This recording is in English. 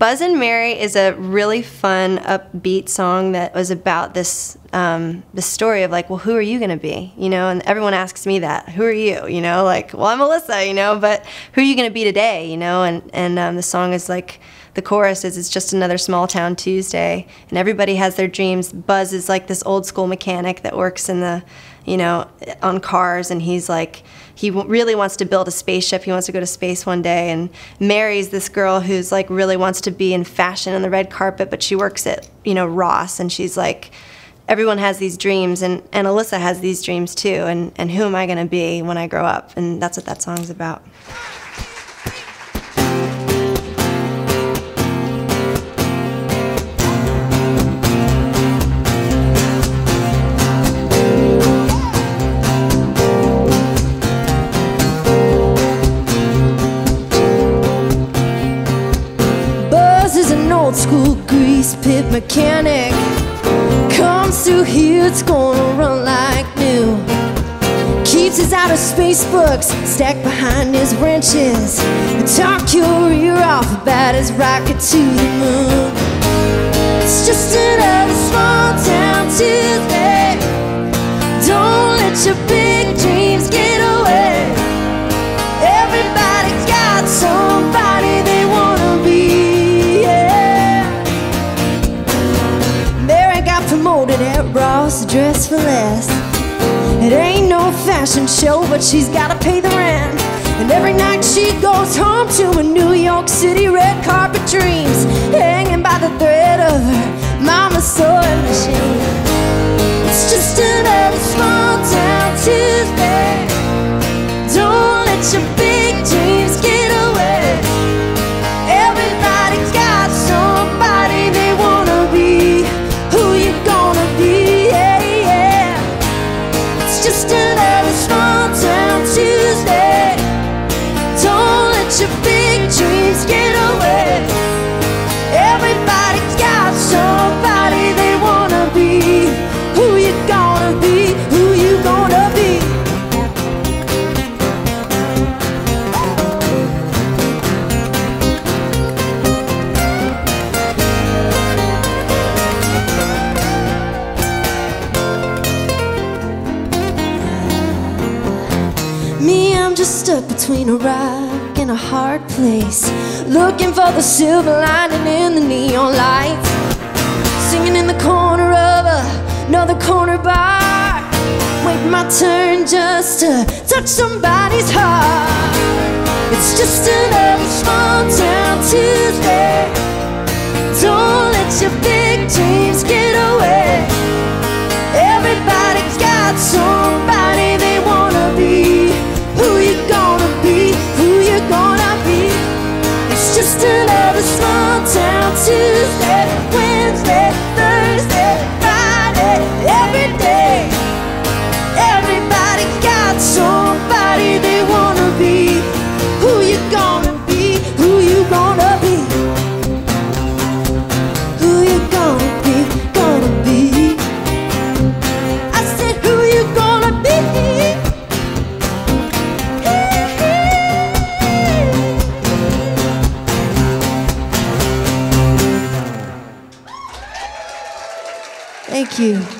Buzz and Mary is a really fun, upbeat song that was about this um, the story of like, well, who are you going to be? You know, and everyone asks me that. Who are you? You know, like, well, I'm Alyssa. You know, but who are you going to be today? You know, and and um, the song is like the chorus is it's just another small town Tuesday, and everybody has their dreams. Buzz is like this old school mechanic that works in the, you know, on cars, and he's like he really wants to build a spaceship. He wants to go to space one day, and Mary's this girl who's like really wants to be in fashion on the red carpet, but she works at you know Ross, and she's like everyone has these dreams and, and alyssa has these dreams too and, and who am i going to be when i grow up and that's what that song's about old school grease pit mechanic comes through here, it's gonna run like new. Keeps his outer space books stacked behind his wrenches. Talk your ear off about his rocket to the moon. It's just another small town Tuesday. Dressed for less. It ain't no fashion show, but she's gotta pay the rent. And every night she goes home to a New York City red carpet dreams, hanging by the thread of her mama's sewing machine. Just stuck between a rock and a hard place. Looking for the silver lining in the neon lights. Singing in the corner of another corner bar. Waiting my turn just to touch somebody's heart. It's just another Thank you.